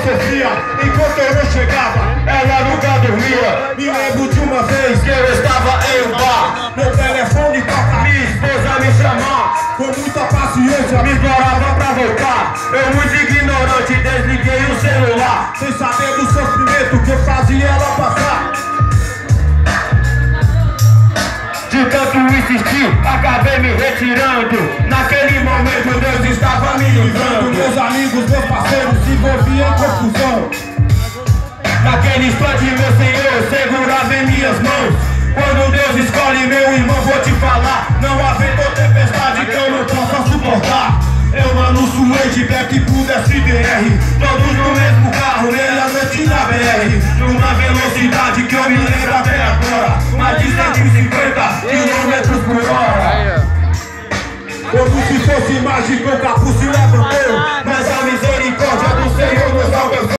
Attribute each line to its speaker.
Speaker 1: Sofia, enquanto eu não chegava,
Speaker 2: ela nunca dormia.
Speaker 1: Me lembro de uma vez que
Speaker 2: eu estava em um bar.
Speaker 1: Meu telefone toca,
Speaker 2: minha esposa me chamar.
Speaker 1: Com muita paciência, me
Speaker 2: implorava pra voltar. Eu, muito ignorante, desliguei o celular.
Speaker 1: Sem saber do sofrimento que eu fazia ela passar.
Speaker 2: De tanto insistir, acabei me retirando. Naquele momento, Deus estava me livrando
Speaker 1: amigos, meus parceiros se envolviam em confusão.
Speaker 2: Naquele instante, meu Senhor, segurava em minhas mãos.
Speaker 1: Quando Deus escolhe meu irmão, vou te falar Não aventou tempestade que eu não possa suportar. Eu mano suei de Beck pro SDR Todos no mesmo carro, meia noite na BR Numa velocidade que eu me lembro até agora Mais de 150
Speaker 2: km por hora.
Speaker 1: Como se fosse mágico, o capuz se leva